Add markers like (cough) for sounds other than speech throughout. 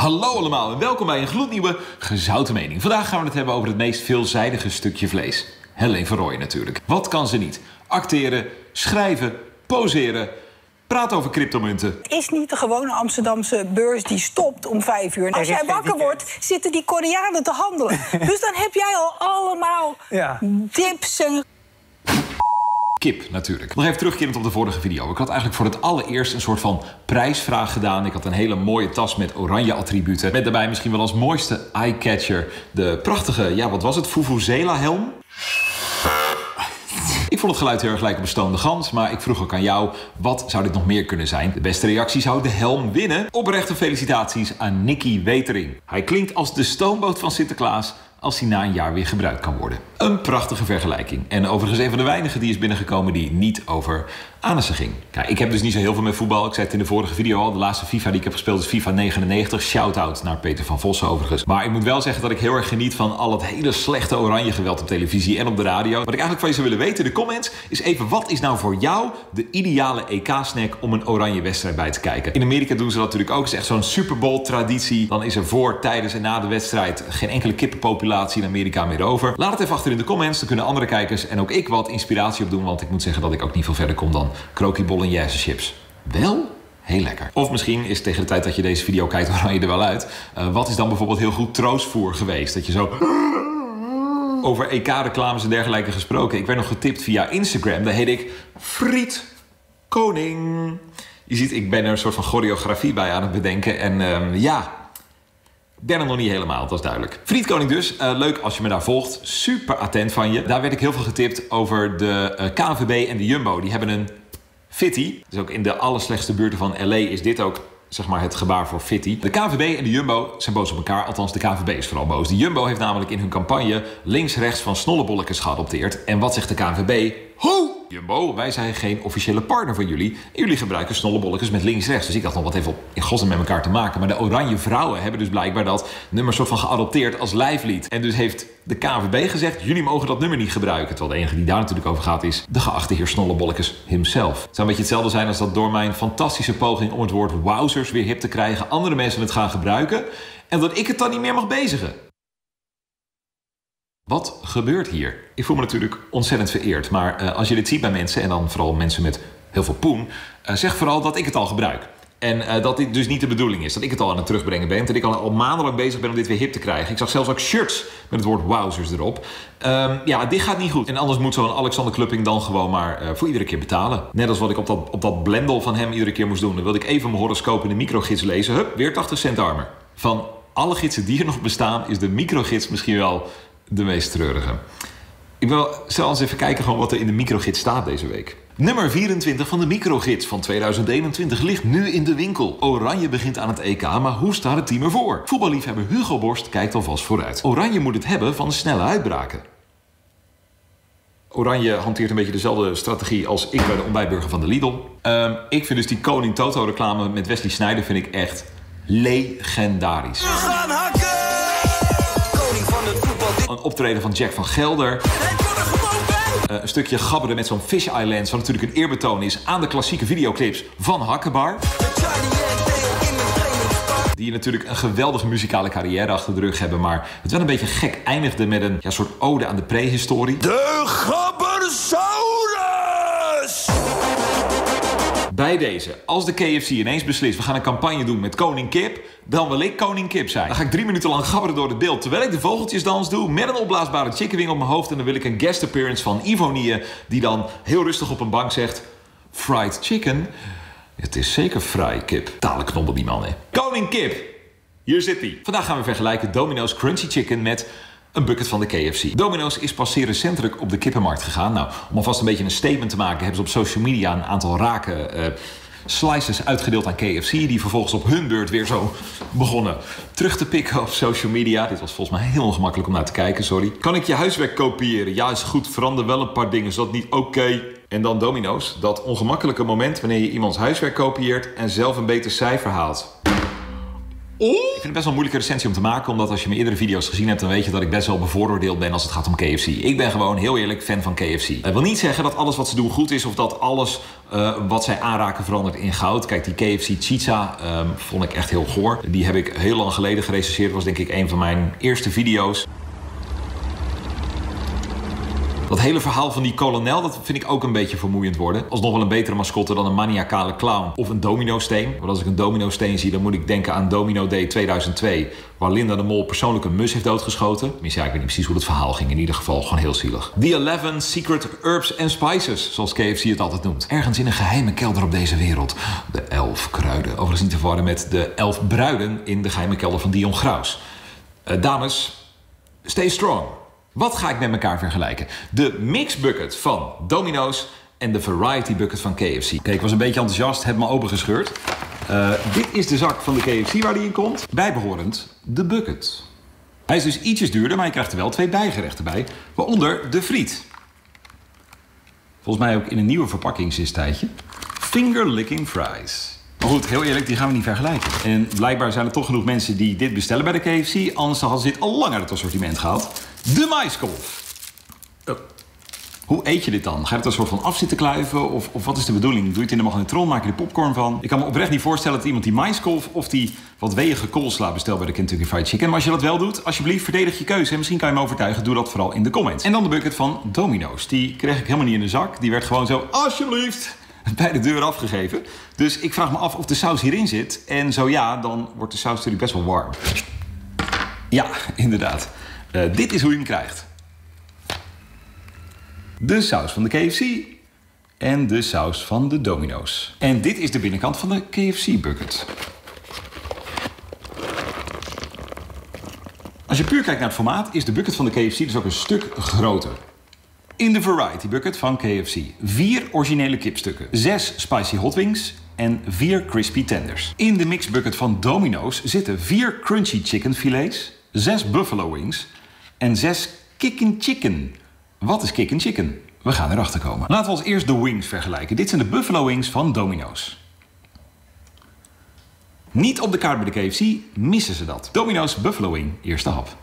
Hallo allemaal en welkom bij een gloednieuwe Gezouten Mening. Vandaag gaan we het hebben over het meest veelzijdige stukje vlees. Helene van Rooyen natuurlijk. Wat kan ze niet? Acteren, schrijven, poseren, praten over cryptomunten. Het is niet de gewone Amsterdamse beurs die stopt om vijf uur. Als jij wakker wordt, zitten die Koreanen te handelen. (laughs) dus dan heb jij al allemaal Ja. dips en Kip natuurlijk. Nog even terugkerend op de vorige video. Ik had eigenlijk voor het allereerst een soort van prijsvraag gedaan. Ik had een hele mooie tas met oranje attributen. Met daarbij misschien wel als mooiste eye-catcher de prachtige, ja wat was het, Vuvuzela helm. Ik vond het geluid heel erg lijken op een stoomde gans, maar ik vroeg ook aan jou, wat zou dit nog meer kunnen zijn? De beste reactie zou de helm winnen. Oprechte felicitaties aan Nicky Wetering. Hij klinkt als de stoomboot van Sinterklaas als hij na een jaar weer gebruikt kan worden. Een prachtige vergelijking. En overigens een van de weinigen die is binnengekomen die niet over anussen ging. Kijk, ik heb dus niet zo heel veel met voetbal. Ik zei het in de vorige video al. De laatste FIFA die ik heb gespeeld is FIFA 99. Shout-out naar Peter van Vossen overigens. Maar ik moet wel zeggen dat ik heel erg geniet van al het hele slechte oranje geweld op televisie en op de radio. Wat ik eigenlijk van je zou willen weten in de comments is even wat is nou voor jou de ideale EK-snack om een oranje wedstrijd bij te kijken. In Amerika doen ze dat natuurlijk ook. Het is echt zo'n Super Bowl traditie. Dan is er voor, tijdens en na de wedstrijd geen enkele kippenpopulatie in Amerika meer over. Laat het even achter in de comments. Dan kunnen andere kijkers en ook ik wat inspiratie op doen. Want ik moet zeggen dat ik ook niet veel verder kom dan krokie bolognese chips. Wel heel lekker. Of misschien is tegen de tijd dat je deze video kijkt, (laughs) oranje er wel uit. Eh, wat is dan bijvoorbeeld heel goed troostvoer geweest? Dat je zo (laughs) over EK-reclames en dergelijke gesproken. Ik werd nog getipt via Instagram. Daar heet ik Friet Koning. Je ziet, ik ben er een soort van choreografie bij aan het bedenken. En ehm, ja, ben nog niet helemaal, dat is duidelijk. Friet Koning dus, Eh, leuk als je me daar volgt. Super attent van je. Daar werd ik heel veel getipt over de eh, KNVB en de Jumbo. Die hebben een Fitty. Dus ook in de allerslechtste buurten van LA is dit ook zeg maar het gebaar voor Fitty. De KNVB en de Jumbo zijn boos op elkaar. Althans, de KNVB is vooral boos. De Jumbo heeft namelijk in hun campagne links-rechts van snollebolletjes geadopteerd. En wat zegt de KNVB? Hoe? Jumbo, wij zijn geen officiële partner van jullie. Jullie gebruiken snollebolletjes met links-rechts. Dus ik dacht nog wat even in godsnaam met elkaar te maken. Maar de Oranje Vrouwen hebben dus blijkbaar dat nummer soort van geadopteerd als lijflied. En dus heeft de KNVB gezegd, jullie mogen dat nummer niet gebruiken. Terwijl de enige die daar natuurlijk over gaat is de geachte heer Snollebolletjes himself. Het zou een beetje hetzelfde zijn als dat door mijn fantastische poging om het woord wowzers weer hip te krijgen, andere mensen het gaan gebruiken. En dat ik het dan niet meer mag bezigen. Wat gebeurt hier? Ik voel me natuurlijk ontzettend vereerd. Maar eh, als je dit ziet bij mensen, en dan vooral mensen met heel veel poen, eh, zeg vooral dat ik het al gebruik. En eh, dat dit dus niet de bedoeling is. Dat ik het al aan het terugbrengen ben. Dat ik al, al maandenlang bezig ben om dit weer hip te krijgen. Ik zag zelfs ook shirts met het woord wowzers erop. Ehm, ja, dit gaat niet goed. En anders moet zo'n Alexander Klupping dan gewoon maar voor iedere keer betalen. Net als wat ik op dat, op dat blendel van hem iedere keer moest doen. Dan wilde ik even mijn horoscoop in de microgids lezen. Hup, weer 80 cent armer. Van alle gidsen die er nog bestaan, is de microgids misschien wel de meest treurige. Ik wil zelfs even kijken gewoon wat er in de microgids staat deze week. Nummer 24 van de microgids van 2021 ligt nu in de winkel. Oranje begint aan het EK, maar hoe staat het team ervoor? Voetballiefhebber Hugo Borst kijkt alvast vooruit. Oranje moet het hebben van snelle uitbraken. Oranje hanteert een beetje dezelfde strategie als ik bij de ontbijtburger van de Lidl. Ehm, ik vind dus die Koning Toto reclame met Wesley Sneijder vind ik echt legendarisch. Optreden van Jack van Gelder. er! Eh, een stukje gabberen met zo'n Fish Islands, wat natuurlijk een eerbetoon is aan de klassieke videoclips van Hakkebar. Die natuurlijk een geweldige muzikale carrière achter de rug hebben, maar het wel een beetje gek eindigde met een ja, soort ode aan de prehistorie. De Gabbersaurus! Bij deze, als de KFC ineens beslist, we gaan een campagne doen met Koning Kip, dan wil ik Koning Kip zijn. Dan ga ik drie minuten lang gabberen door het beeld, terwijl ik de vogeltjesdans doe met een opblaasbare chickenwing op mijn hoofd. En dan wil ik een guest appearance van Ivonie, die dan heel rustig op een bank zegt, fried chicken? Het is zeker fraai, kip. Talenknobbel die man, hè. Koning Kip, hier zit hij. Vandaag gaan we vergelijken Domino's Crunchy Chicken met een bucket van de KFC. Domino's is pas zeer recentelijk op de kippenmarkt gegaan. Nou, om alvast een beetje een statement te maken... hebben ze op social media een aantal rake eh, slices uitgedeeld aan KFC... die vervolgens op hun beurt weer zo begonnen terug te pikken op social media. Dit was volgens mij heel ongemakkelijk om naar te kijken, sorry. Kan ik je huiswerk kopiëren? Ja, is goed. Verander wel een paar dingen, is dat niet oké? En dan Domino's, dat ongemakkelijke moment wanneer je iemands huiswerk kopieert... en zelf een beter cijfer haalt. Ik vind het best wel een moeilijke recensie om te maken, omdat als je mijn eerdere video's gezien hebt, dan weet je dat ik best wel bevooroordeeld ben als het gaat om KFC. Ik ben gewoon heel eerlijk fan van KFC. Dat wil niet zeggen dat alles wat ze doen goed is of dat alles uh, wat zij aanraken verandert in goud. Kijk, die KFC Chicha um, vond ik echt heel goor. Die heb ik heel lang geleden gerecenseerd. was denk ik een van mijn eerste video's. Dat hele verhaal van die kolonel, dat vind ik ook een beetje vermoeiend worden. Alsnog wel een betere mascotte dan een maniacale clown of een domino-steen. Want als ik een domino-steen zie, dan moet ik denken aan Domino Day 2002. Waar Linda de Mol persoonlijk een mus heeft doodgeschoten. Tenminste, ja, ik niet precies hoe het verhaal ging. In ieder geval gewoon heel zielig. The 11 Secret Herbs and Spices, zoals KFC het altijd noemt. Ergens in een geheime kelder op deze wereld. De elf kruiden. Overigens niet te verwarren met de elf bruiden in de geheime kelder van Dion Graus. Uh, dames, stay strong. Wat ga ik met elkaar vergelijken? De mix bucket van Domino's en de variety bucket van KFC. Kijk, ik was een beetje enthousiast, heb me opengescheurd. Uh, dit is de zak van de KFC waar die in komt. Bijbehorend de bucket. Hij is dus ietsjes duurder, maar je krijgt er wel twee bijgerechten bij. Waaronder de friet. Volgens mij ook in een nieuwe verpakking sinds tijdje. Finger licking fries. Maar goed, heel eerlijk, die gaan we niet vergelijken. En blijkbaar zijn er toch genoeg mensen die dit bestellen bij de KFC. Anders hadden ze dit al lang uit het assortiment gehad. De maiskolf. Oh. Hoe eet je dit dan? Ga je het een soort van af zitten kluiven? Of, of wat is de bedoeling? Doe je het in de magnetron? Maak je er popcorn van? Ik kan me oprecht niet voorstellen dat iemand die maiskolf of die wat weeige koolsla bestelt bij de Kentucky Fried Chicken. Maar als je dat wel doet, alsjeblieft verdedig je keuze. En misschien kan je me overtuigen. Doe dat vooral in de comments. En dan de bucket van Domino's. Die kreeg ik helemaal niet in de zak. Die werd gewoon zo, alsjeblieft, (laughs) bij de deur afgegeven. Dus ik vraag me af of de saus hierin zit. En zo ja, dan wordt de saus natuurlijk best wel warm. Ja, inderdaad. Uh, dit is hoe je hem krijgt. De saus van de KFC en de saus van de Domino's. En dit is de binnenkant van de KFC bucket. Als je puur kijkt naar het formaat, is de bucket van de KFC dus ook een stuk groter. In de variety bucket van KFC vier originele kipstukken, zes spicy hot wings en vier crispy tenders. In de mix bucket van Domino's zitten vier crunchy chicken filets, zes buffalo wings en zes kickin chicken. Wat is kickin chicken? We gaan erachter komen. Laten we als eerst de wings vergelijken. Dit zijn de buffalo wings van Domino's. Niet op de kaart bij de KFC missen ze dat. Domino's Buffalo Wing, eerste hap.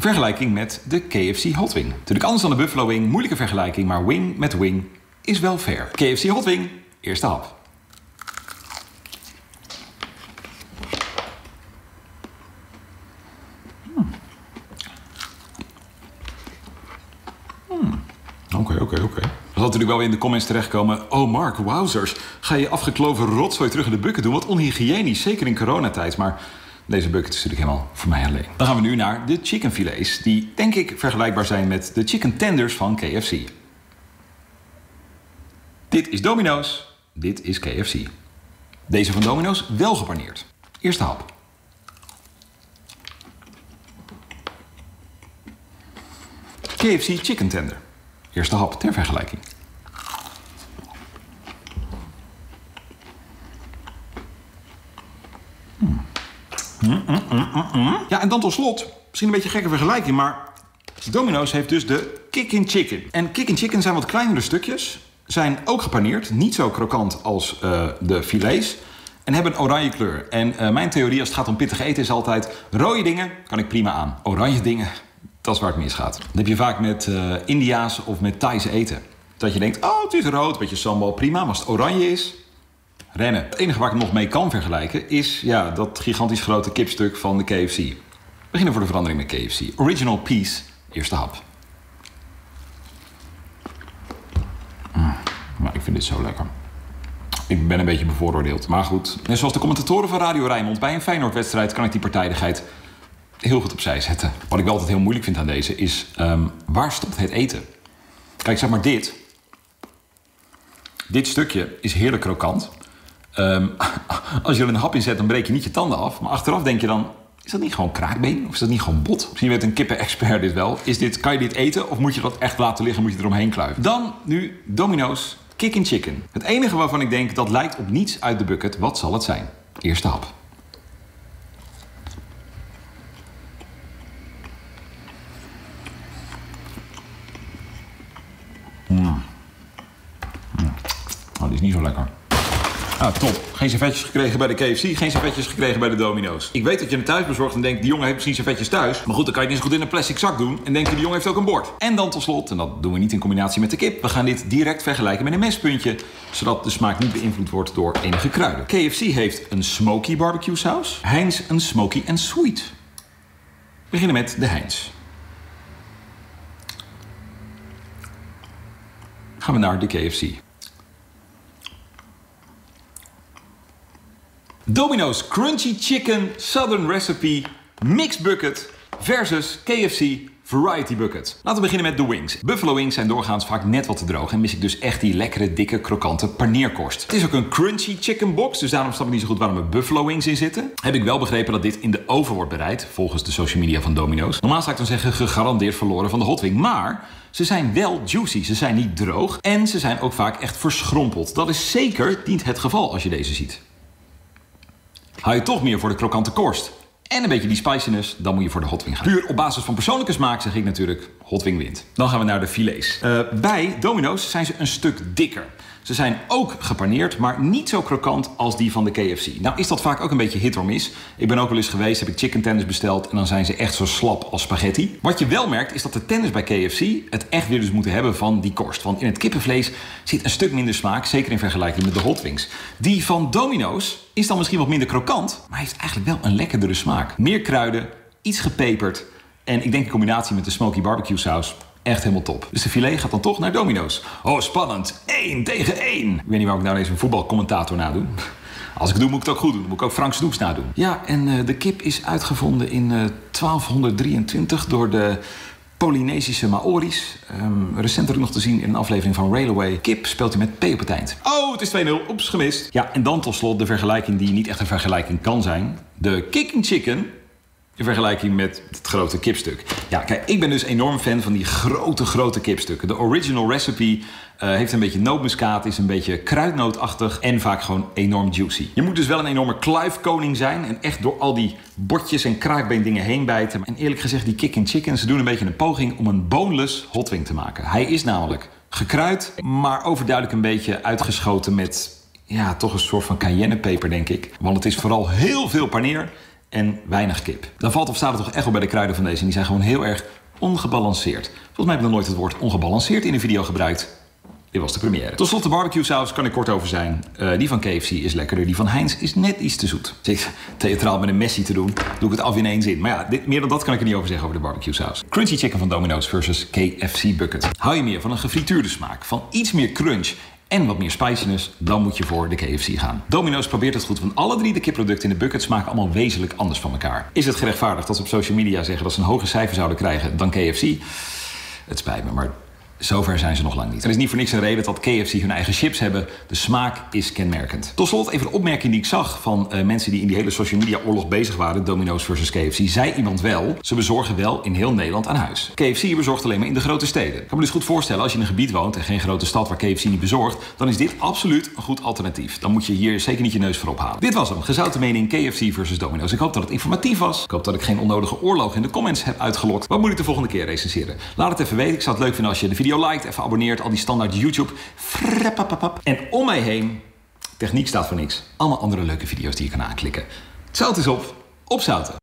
Vergelijking met de KFC Hot Wing. Natuurlijk anders dan de Buffalo Wing, moeilijke vergelijking, maar wing met wing is wel fair. KFC Hot Wing, eerste hap. Oké, oké, oké. Er zal natuurlijk wel weer in de comments terechtkomen. Oh Mark, wowzers. Ga je afgekloven rotzooi terug in de bucket doen? Wat onhygiënisch, zeker in coronatijd. Maar deze bucket is natuurlijk helemaal voor mij alleen. Dan gaan we nu naar de chicken filets. Die denk ik vergelijkbaar zijn met de chicken tenders van KFC. Dit is Domino's. Dit is KFC. Deze van Domino's wel gepaneerd. Eerste hap. KFC chicken tender. Eerste hap ter vergelijking. Ja, en dan tot slot, misschien een beetje gekke vergelijking, maar Domino's heeft dus de Kickin' Chicken. En Kickin' Chicken zijn wat kleinere stukjes, zijn ook gepaneerd, niet zo krokant als uh, de filets. En hebben een oranje kleur. En uh, mijn theorie als het gaat om pittig eten is altijd... rode dingen kan ik prima aan. Oranje dingen, dat is waar het misgaat. Dat heb je vaak met uh, India's of met Thaise eten. Dat je denkt, oh het is rood, een beetje sambal, prima. Maar als het oranje is, Het enige waar ik nog mee kan vergelijken is ja, dat gigantisch grote kipstuk van de KFC. We beginnen voor de verandering met KFC. Original piece, eerste hap. Mm, maar ik vind dit zo lekker. Ik ben een beetje bevooroordeeld. Maar goed, net zoals de commentatoren van Radio Rijnmond... bij een Feyenoord-wedstrijd kan ik die partijdigheid heel goed opzij zetten. Wat ik wel altijd heel moeilijk vind aan deze is... Um, waar stopt het eten? Kijk, zeg maar dit. Dit stukje is heerlijk krokant. Um, (laughs) als je er een hap in zet, dan breek je niet je tanden af. Maar achteraf denk je dan, is dat niet gewoon kraakbeen? Of is dat niet gewoon bot? Misschien weet een kippen-expert dit wel. Is dit, kan je dit eten of moet je dat echt laten liggen? Moet je eromheen kluiven? Dan nu Domino's Kickin' Chicken. Het enige waarvan ik denk dat lijkt op niets uit de bucket. Wat zal het zijn? Eerste hap. die is niet zo lekker. Ah, top. Geen servetjes gekregen bij de KFC, geen servetjes gekregen bij de Domino's. Ik weet dat je hem thuis bezorgt en denkt, die jongen heeft misschien servetjes thuis. Maar goed, dan kan je het niet goed in een plastic zak doen. En denk je, die jongen heeft ook een bord. En dan tot slot, en dat doen we niet in combinatie met de kip, we gaan dit direct vergelijken met een mespuntje, zodat de smaak niet beïnvloed wordt door enige kruiden. KFC heeft een smoky barbecue saus, Heinz een smoky and sweet. We beginnen met de Heinz. Gaan we naar de KFC. Domino's Crunchy Chicken Southern Recipe Mixed Bucket versus KFC Variety Bucket. Laten we beginnen met de wings. Buffalo wings zijn doorgaans vaak net wat te droog en mis ik dus echt die lekkere, dikke, krokante paneerkorst. Het is ook een crunchy chicken box, dus daarom snap ik niet zo goed waarom er buffalo wings in zitten. Heb ik wel begrepen dat dit in de oven wordt bereid, volgens de social media van Domino's. Normaal zou ik dan zeggen gegarandeerd verloren van de hotwing, maar ze zijn wel juicy, ze zijn niet droog en ze zijn ook vaak echt verschrompeld. Dat is zeker niet het geval als je deze ziet. Hou je toch meer voor de krokante korst en een beetje die spiciness, dan moet je voor de hotwing gaan. Puur op basis van persoonlijke smaak zeg ik natuurlijk hotwing wint. Dan gaan we naar de filets. Uh, bij Domino's zijn ze een stuk dikker. Ze zijn ook gepaneerd, maar niet zo krokant als die van de KFC. Nou is dat vaak ook een beetje hit or miss. Ik ben ook wel eens geweest, heb ik chicken tenders besteld en dan zijn ze echt zo slap als spaghetti. Wat je wel merkt is dat de tenders bij KFC het echt weer dus moeten hebben van die korst. Want in het kippenvlees zit een stuk minder smaak, zeker in vergelijking met de hot wings. Die van Domino's is dan misschien wat minder krokant, maar heeft eigenlijk wel een lekkerdere smaak. Meer kruiden, iets gepeperd en ik denk in combinatie met de smoky barbecue saus echt helemaal top. Dus de filet gaat dan toch naar Domino's. Oh, spannend. 1 tegen 1. Ik weet niet waarom ik nou eens een voetbalcommentator nadoe. (laughs) Als ik het doe, moet ik het ook goed doen. Dan moet ik ook Frank Snoeps nadoen. Ja, en uh, de kip is uitgevonden in uh, 1223 door de Polynesische Maori's. Um, recentelijk nog te zien in een aflevering van Railway. Kip speelt hij met P op het eind. Oh, het is 2-0. Oeps, gemist. Ja, en dan tot slot de vergelijking die niet echt een vergelijking kan zijn. De kicking chicken in vergelijking met het grote kipstuk. Ja, kijk, ik ben dus enorm fan van die grote, grote kipstukken. De original recipe uh, heeft een beetje nootmuskaat, is een beetje kruidnootachtig en vaak gewoon enorm juicy. Je moet dus wel een enorme kluifkoning zijn en echt door al die bordjes en kraakbeendingen heen bijten. En eerlijk gezegd, die kick and chicken, ze doen een beetje een poging om een boneless hotwing te maken. Hij is namelijk gekruid, maar overduidelijk een beetje uitgeschoten met ja, toch een soort van cayennepeper, denk ik. Want het is vooral heel veel paneer en weinig kip. Dan valt of staat het toch echt wel bij de kruiden van deze. En die zijn gewoon heel erg ongebalanceerd. Volgens mij heb ik nog nooit het woord ongebalanceerd in een video gebruikt. Dit was de première. Tot slot de barbecue saus kan ik kort over zijn. Uh, die van KFC is lekkerder. Die van Heinz is net iets te zoet. Zit theatraal met een Messi te doen, doe ik het af in één zin. Maar ja, dit, meer dan dat kan ik er niet over zeggen over de barbecue saus. Crunchy chicken van Domino's versus KFC bucket. Hou je meer van een gefrituurde smaak, van iets meer crunch en wat meer spiciness, dan moet je voor de KFC gaan. Domino's probeert het goed, want alle drie de kipproducten in de bucket smaken allemaal wezenlijk anders van elkaar. Is het gerechtvaardigd dat ze op social media zeggen dat ze een hoger cijfer zouden krijgen dan KFC? Het spijt me, maar Zover zijn ze nog lang niet. Er is niet voor niks een reden dat KFC hun eigen chips hebben. De smaak is kenmerkend. Tot slot even een opmerking die ik zag van uh, mensen die in die hele social media oorlog bezig waren. Domino's versus KFC. Zei iemand wel, ze bezorgen wel in heel Nederland aan huis. KFC bezorgt alleen maar in de grote steden. Ik kan me dus goed voorstellen als je in een gebied woont en geen grote stad waar KFC niet bezorgt. Dan is dit absoluut een goed alternatief. Dan moet je hier zeker niet je neus voor ophalen. Dit was hem. Gezouten mening KFC versus Domino's. Ik hoop dat het informatief was. Ik hoop dat ik geen onnodige oorlog in de comments heb uitgelokt. Wat moet ik de volgende keer recenseren? Laat het even weten. Ik zou het leuk vinden als je de video video liked, even abonneert, al die standaard YouTube. En om mij heen, techniek staat voor niks. Allemaal andere leuke video's die je kan aanklikken. Zout is op, op zouten.